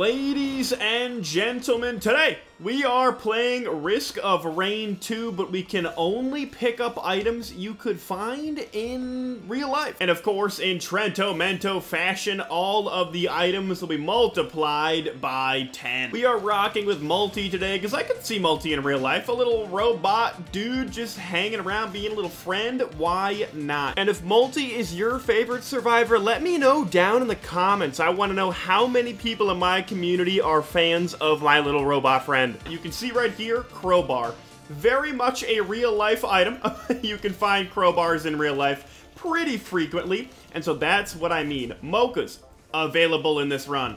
Ladies and gentlemen, today we are playing Risk of Rain 2, but we can only pick up items you could find in real life. And of course, in Trento Mento fashion, all of the items will be multiplied by 10. We are rocking with Multi today, because I could see Multi in real life. A little robot dude just hanging around being a little friend. Why not? And if Multi is your favorite survivor, let me know down in the comments. I want to know how many people in my community are fans of my little robot friend. You can see right here, crowbar. Very much a real life item. you can find crowbars in real life pretty frequently, and so that's what I mean. Mochas, available in this run.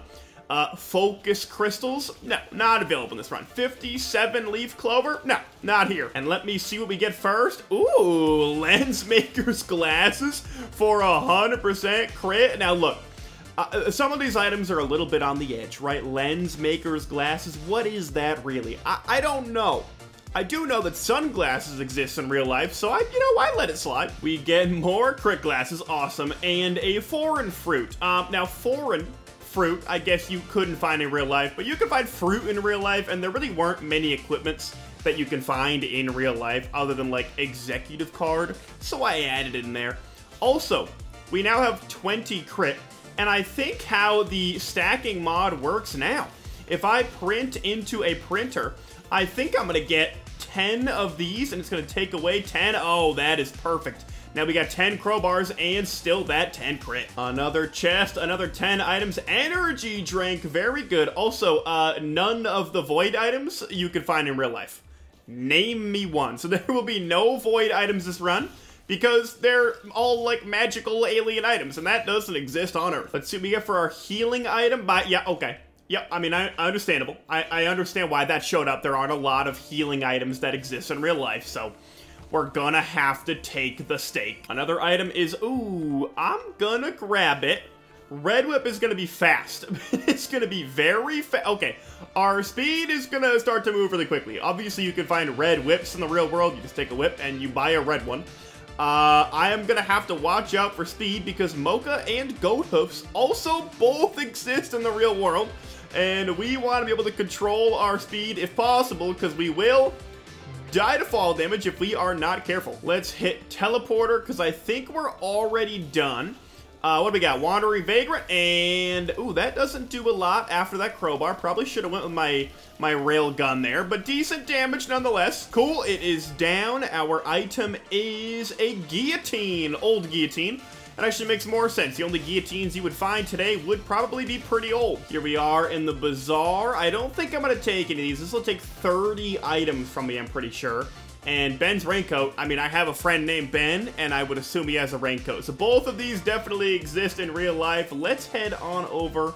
Uh, focus crystals? No, not available in this run. 57 leaf clover? No, not here. And let me see what we get first. Ooh, lens maker's glasses for a 100% crit. Now look, uh, some of these items are a little bit on the edge, right? Lens makers, glasses, what is that really? I, I don't know. I do know that sunglasses exist in real life, so I, you know, I let it slide. We get more crit glasses, awesome, and a foreign fruit. Um, now, foreign fruit, I guess you couldn't find in real life, but you can find fruit in real life, and there really weren't many equipments that you can find in real life other than, like, executive card, so I added in there. Also, we now have 20 crit, and I think how the stacking mod works now. If I print into a printer, I think I'm going to get 10 of these, and it's going to take away 10. Oh, that is perfect. Now we got 10 crowbars and still that 10 crit. Another chest, another 10 items. Energy drink, very good. Also, uh, none of the void items you can find in real life. Name me one. So there will be no void items this run because they're all like magical alien items, and that doesn't exist on Earth. Let's see what we get for our healing item. But yeah, okay. Yep, I mean, I, understandable. I, I understand why that showed up. There aren't a lot of healing items that exist in real life, so we're gonna have to take the steak. Another item is, ooh, I'm gonna grab it. Red Whip is gonna be fast. it's gonna be very fast. Okay, our speed is gonna start to move really quickly. Obviously, you can find red whips in the real world. You just take a whip and you buy a red one. Uh, I am gonna have to watch out for speed because Mocha and Goat Hoofs also both exist in the real world. And we want to be able to control our speed if possible because we will die to fall damage if we are not careful. Let's hit Teleporter because I think we're already done. Uh, what do we got? Wandering Vagrant, and... Ooh, that doesn't do a lot after that crowbar. Probably should have went with my, my rail gun there, but decent damage nonetheless. Cool, it is down. Our item is a guillotine. Old guillotine. That actually makes more sense. The only guillotines you would find today would probably be pretty old. Here we are in the bazaar. I don't think I'm going to take any of these. This will take 30 items from me, I'm pretty sure. And Ben's raincoat, I mean, I have a friend named Ben, and I would assume he has a raincoat. So both of these definitely exist in real life. Let's head on over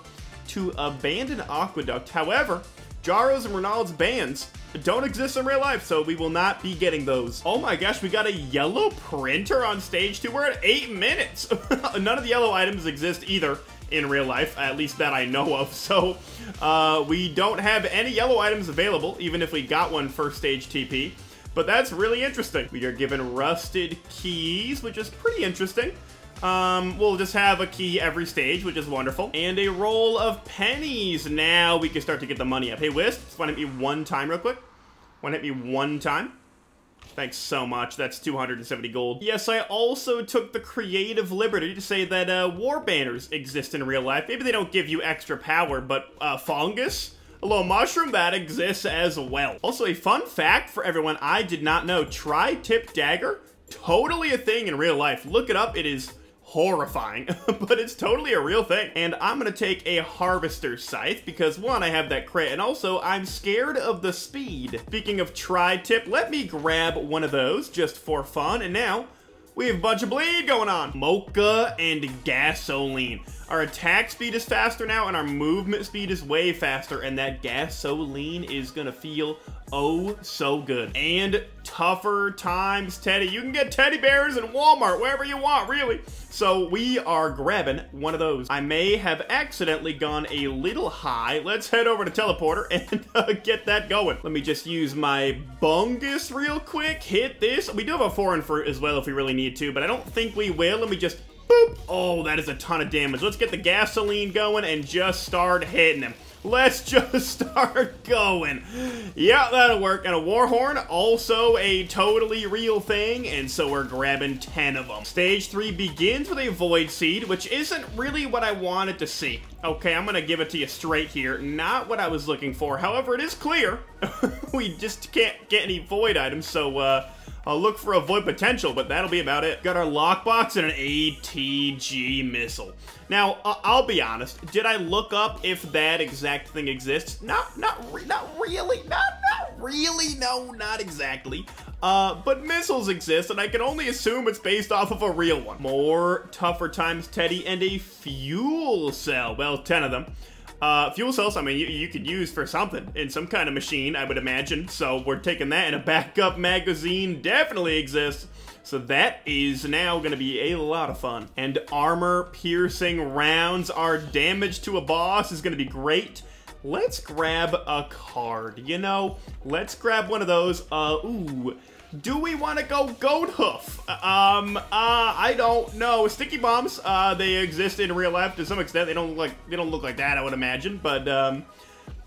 to Abandoned Aqueduct. However, Kjaro's and Runald's bands don't exist in real life, so we will not be getting those. Oh my gosh, we got a yellow printer on stage two. We're at eight minutes. None of the yellow items exist either in real life, at least that I know of. So uh, we don't have any yellow items available, even if we got one first stage TP. But that's really interesting. We are given rusted keys, which is pretty interesting. Um, we'll just have a key every stage, which is wonderful. And a roll of pennies. Now we can start to get the money up. Hey, Wisp, just want to hit me one time real quick? Want to hit me one time? Thanks so much. That's 270 gold. Yes, I also took the creative liberty to say that uh, war banners exist in real life. Maybe they don't give you extra power, but uh, fungus? A little mushroom that exists as well. Also, a fun fact for everyone I did not know, tri-tip dagger, totally a thing in real life. Look it up, it is horrifying, but it's totally a real thing. And I'm gonna take a harvester scythe because one, I have that crit, and also I'm scared of the speed. Speaking of tri-tip, let me grab one of those just for fun. And now we have a bunch of bleed going on. Mocha and gasoline. Our attack speed is faster now, and our movement speed is way faster, and that gasoline is gonna feel oh so good. And tougher times teddy. You can get teddy bears in Walmart, wherever you want, really. So we are grabbing one of those. I may have accidentally gone a little high. Let's head over to Teleporter and uh, get that going. Let me just use my Bungus real quick. Hit this. We do have a foreign fruit as well if we really need to, but I don't think we will. Let me just Boop. Oh, that is a ton of damage. Let's get the gasoline going and just start hitting him. Let's just start going. Yeah, that'll work. And a Warhorn, also a totally real thing, and so we're grabbing 10 of them. Stage 3 begins with a Void Seed, which isn't really what I wanted to see. Okay, I'm gonna give it to you straight here. Not what I was looking for. However, it is clear. we just can't get any Void items, so, uh, I'll look for a Void Potential, but that'll be about it. Got our Lockbox and an ATG Missile. Now, uh, I'll be honest. Did I look up if that exact thing exists? Not, not, re not really. Not, not really. No, not exactly. Uh, but missiles exist, and I can only assume it's based off of a real one. More Tougher Times Teddy and a Fuel Cell. Well, 10 of them. Uh, fuel cells, I mean, you, you, could use for something in some kind of machine, I would imagine. So we're taking that, and a backup magazine definitely exists. So that is now going to be a lot of fun. And armor-piercing rounds. Our damage to a boss is going to be great. Let's grab a card. You know, let's grab one of those. Uh, ooh. Do we want to go Goat Hoof? Um, uh, I don't know. Sticky bombs, uh, they exist in real life to some extent. They don't look like they don't look like that, I would imagine. But um,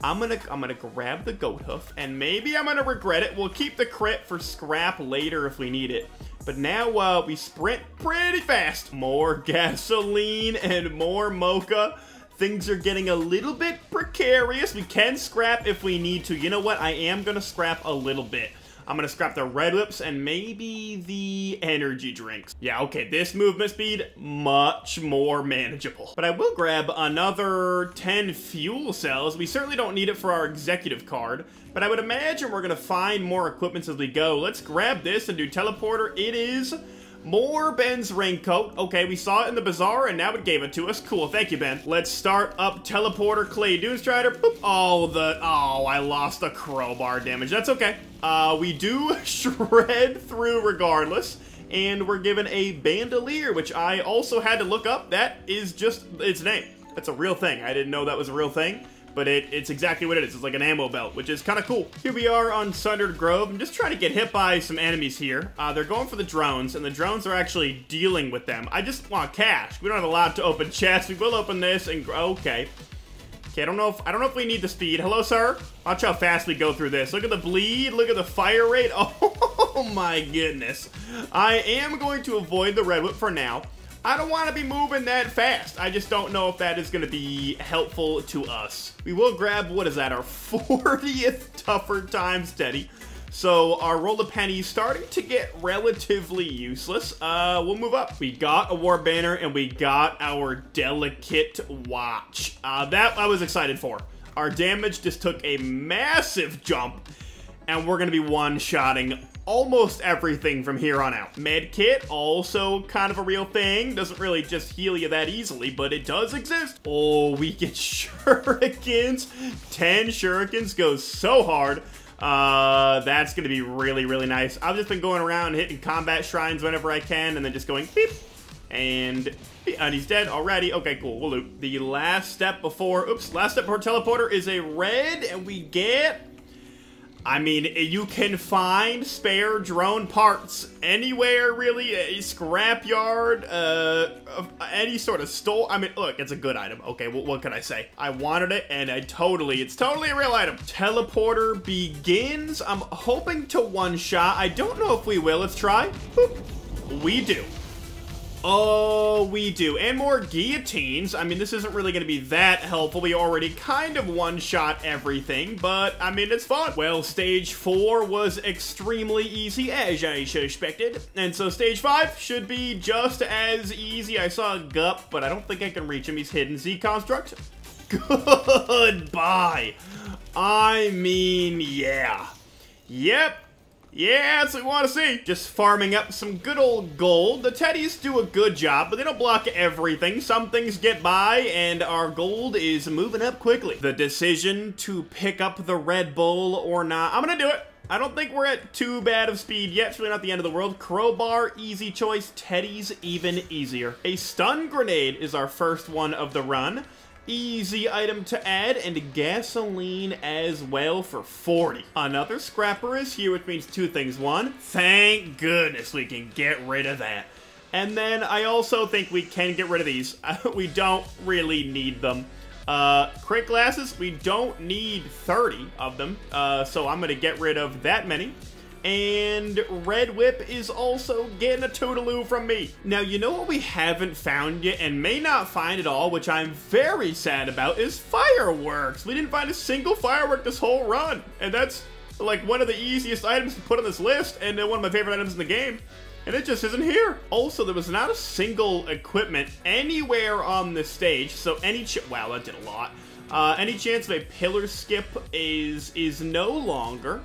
I'm gonna I'm gonna grab the Goat Hoof, and maybe I'm gonna regret it. We'll keep the crit for scrap later if we need it. But now uh, we sprint pretty fast. More gasoline and more mocha. Things are getting a little bit precarious. We can scrap if we need to. You know what? I am gonna scrap a little bit. I'm gonna scrap the red whips and maybe the energy drinks. Yeah, okay, this movement speed, much more manageable. But I will grab another 10 fuel cells. We certainly don't need it for our executive card, but I would imagine we're gonna find more equipments as we go. Let's grab this and do teleporter. It is more Ben's raincoat. Okay, we saw it in the bazaar, and now it gave it to us. Cool, thank you, Ben. Let's start up Teleporter Clay Dunestrider. Boop. Oh, the... Oh, I lost the crowbar damage. That's okay. Uh, we do shred through regardless. And we're given a bandolier, which I also had to look up. That is just its name. That's a real thing. I didn't know that was a real thing but it, it's exactly what it is. It's like an ammo belt, which is kind of cool. Here we are on Sundered Grove. I'm just trying to get hit by some enemies here. Uh, they're going for the drones, and the drones are actually dealing with them. I just want cash. We don't have a lot to open chests. We will open this and... Okay. Okay, I don't know if I don't know if we need the speed. Hello, sir. Watch how fast we go through this. Look at the bleed. Look at the fire rate. Oh my goodness. I am going to avoid the red whip for now. I don't want to be moving that fast. I just don't know if that is going to be helpful to us. We will grab, what is that, our 40th Tougher Times Teddy. So our roll of pennies starting to get relatively useless. Uh, we'll move up. We got a war banner and we got our delicate watch. Uh, that I was excited for. Our damage just took a massive jump and we're to be one-shotting almost everything from here on out. Medkit, also kind of a real thing. Doesn't really just heal you that easily, but it does exist. Oh, we get shurikens. 10 shurikens goes so hard. Uh, that's gonna be really, really nice. I've just been going around hitting combat shrines whenever I can, and then just going beep, and, and he's dead already. Okay, cool, we'll loot. The last step before, oops, last step before teleporter is a red, and we get I mean, you can find spare drone parts anywhere, really. A scrapyard, uh, any sort of store. I mean, look, it's a good item. Okay, what can I say? I wanted it, and I totally, it's totally a real item. Teleporter begins. I'm hoping to one-shot. I don't know if we will. Let's try. Boop. We do. Oh, we do. And more guillotines. I mean, this isn't really going to be that helpful. We already kind of one-shot everything, but, I mean, it's fun. Well, stage four was extremely easy, as I suspected. And so stage five should be just as easy. I saw a gup, but I don't think I can reach him. He's hidden. Xi Construct. Goodbye. I mean, yeah. Yep, yeah, that's what we want to see. Just farming up some good old gold. The teddies do a good job, but they don't block everything. Some things get by, and our gold is moving up quickly. The decision to pick up the Red Bull or not, I'm gonna do it. I don't think we're at too bad of speed yet. It's really not the end of the world. Crowbar, easy choice. Teddy's even easier. A stun grenade is our first one of the run. Easy item to add, and gasoline as well for 40. Another scrapper is here, which means two things. One, thank goodness we can get rid of that. And then I also think we can get rid of these. we don't really need them. Uh, crit glasses, we don't need 30 of them, uh, so I'm gonna get rid of that many. And Red Whip is also getting a toodaloo from me. Now, you know what we haven't found yet and may not find at all, which I'm very sad about, is fireworks. We didn't find a single firework this whole run. And that's like one of the easiest items to put on this list and one of my favorite items in the game. And it just isn't here. Also, there was not a single equipment anywhere on the stage, so any wow, that did a lot. Uh, any chance of a pillar skip is is no longer.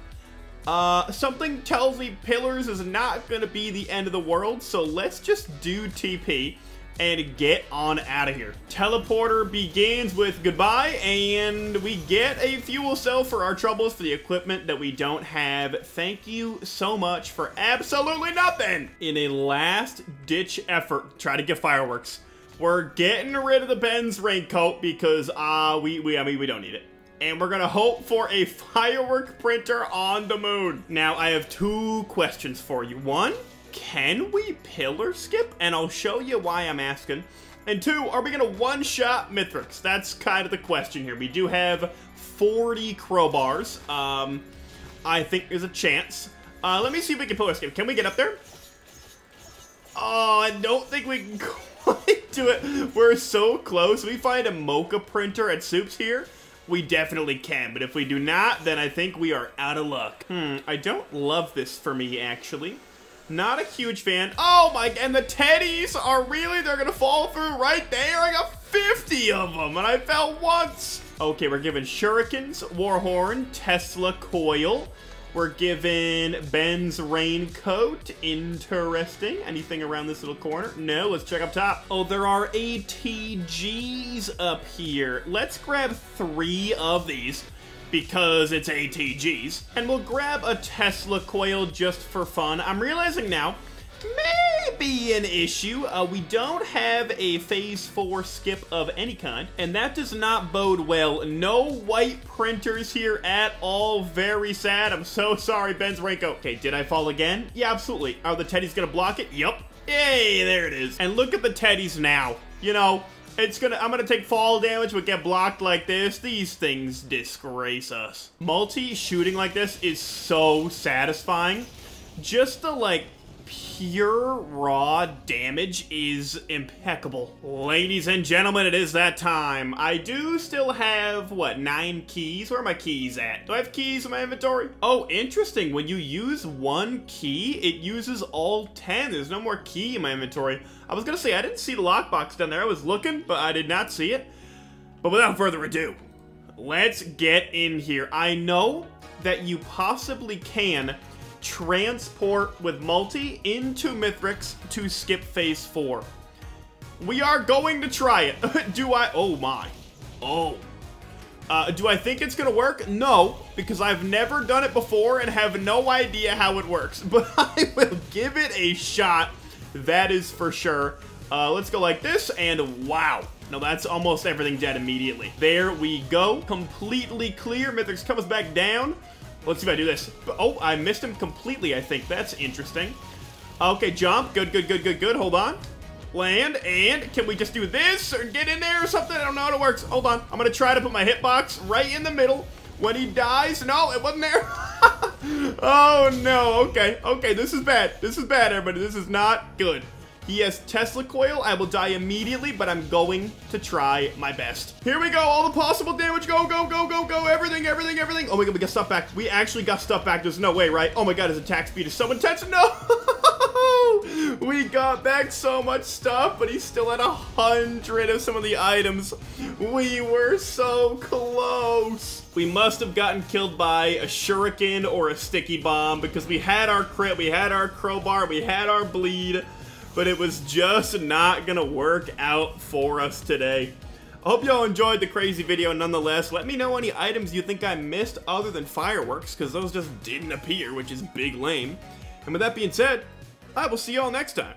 Uh, something tells me Pillars is not going to be the end of the world, so let's just do TP and get on out of here. Teleporter begins with goodbye, and we get a fuel cell for our troubles for the equipment that we don't have. Thank you so much for absolutely nothing. In a last-ditch effort, try to get fireworks. We're getting rid of the Ben's raincoat because, uh, we, we, I mean, we don't need it and we're gonna hope for a firework printer on the moon. Now, I have two questions for you. One, can we pillar skip? And I'll show you why I'm asking. And two, are we gonna one-shot Mithrix? That's kind of the question here. We do have 40 crowbars. Um, I think there's a chance. Uh, let me see if we can pillar skip. Can we get up there? Oh, I don't think we can quite do it. We're so close. We find a mocha printer at Soups here we definitely can. But if we do not, then I think we are out of luck. Hmm, I don't love this for me, actually. Not a huge fan. Oh my, and the teddies are really, they're gonna fall through right there. I got 50 of them, and I fell once. Okay, we're giving shurikens, warhorn, Tesla coil, we're given Ben's raincoat. Interesting. Anything around this little corner? No, let's check up top. Oh, there are ATGs up here. Let's grab three of these because it's ATGs. And we'll grab a Tesla coil just for fun. I'm realizing now, be an issue. Uh, we don't have a Phase 4 skip of any kind, and that does not bode well. No white printers here at all. Very sad. I'm so sorry, Ben's Raincoat. Okay, did I fall again? Yeah, absolutely. Are the teddies gonna block it? Yup. Yay, there it is. And look at the teddies now. You know, it's gonna, I'm gonna take fall damage, but get blocked like this. These things disgrace us. Multi-shooting like this is so satisfying. Just the, like, pure raw damage is impeccable. Ladies and gentlemen, it is that time. I do still have, what, nine keys? Where are my keys at? Do I have keys in my inventory? Oh, interesting. When you use one key, it uses all 10. There's no more key in my inventory. I was gonna say, I didn't see the lockbox down there. I was looking, but I did not see it. But without further ado, let's get in here. I know that you possibly can transport with multi into Mithrix to skip phase 4. We are going to try it. do I? Oh my. Oh. Uh, do I think it's gonna work? No, because I've never done it before and have no idea how it works. But I will give it a shot. That is for sure. Uh, let's go like this, and wow. No, that's almost everything dead immediately. There we go. Completely clear. Mithrix comes back down. Let's see if I do this. Oh, I missed him completely, I think. That's interesting. Okay, jump. Good, good, good, good, good. Hold on. Land, and can we just do this or get in there or something? I don't know how it works. Hold on. I'm going to try to put my hitbox right in the middle. When he dies, no, it wasn't there. oh, no. Okay, okay, this is bad. This is bad, everybody. This is not good. He has Tesla coil. I will die immediately, but I'm going to try my best. Here we go. All the possible damage. Go, go, go, go, go. Everything, everything, everything. Oh my god, we got stuff back. We actually got stuff back. There's no way, right? Oh my god, his attack speed is so intense. No! we got back so much stuff, but he's still at a hundred of some of the items. We were so close. We must have gotten killed by a shuriken or a sticky bomb because we had our crit, we had our crowbar, we had our bleed but it was just not gonna work out for us today. I hope y'all enjoyed the crazy video nonetheless. Let me know any items you think I missed other than fireworks, because those just didn't appear, which is big lame. And with that being said, I will see y'all next time.